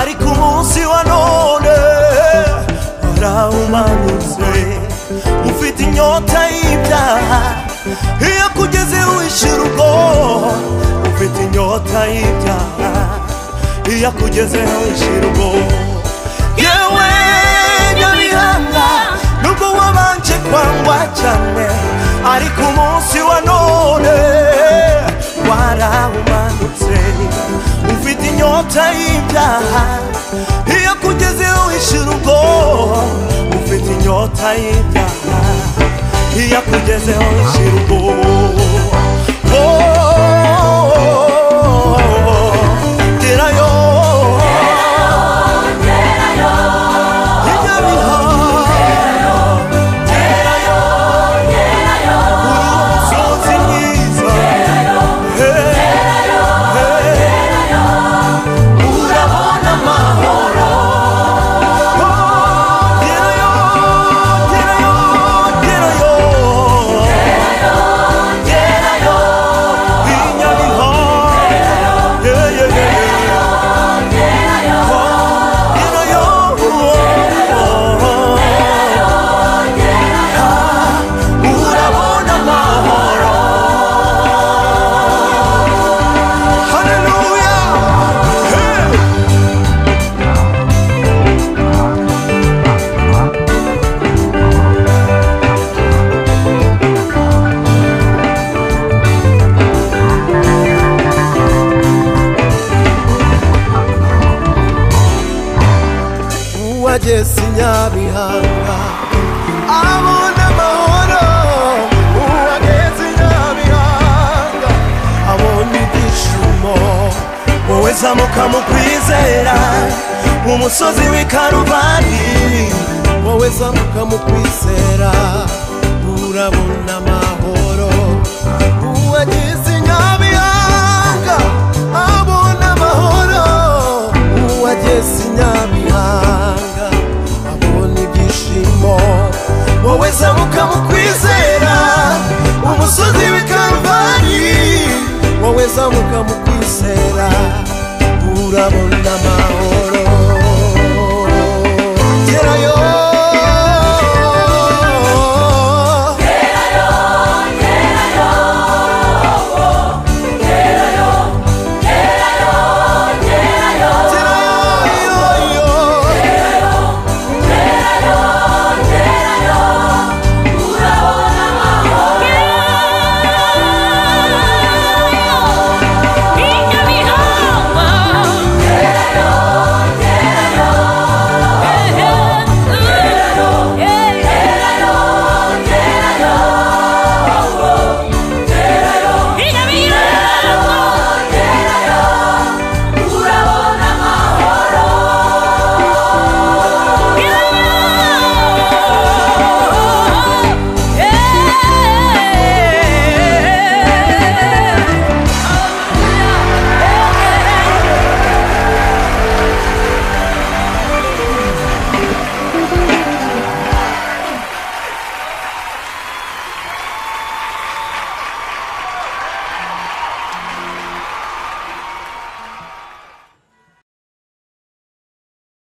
ariko umunsi wa none warawumanutse ufite inyota y'ibyaha iyo akugezeho wishyura ubwo ufite inyota y'ibyaha iyo akugezeho wishyura ubwo yewe nyabihanga nubwo wabanje kwangwa cyane ariko umunsi wa none warawumanutse inyota y'ibyaha iyo akugezeho wishyura ubwo ufite inyota y'ibyaha. Iyo akugezeho wishyura ubwo i nyabihanga abona amahoro uwageze nyabihanga abona ibyishimo wowe zamuka mu kwizera. Umusozi w'i karuvali wowe zamuka mu kwizera. Urabona amahoro wowe zamuka mu kwizera umusozi w'i karuvali wowe zamuka mu kwizera urabona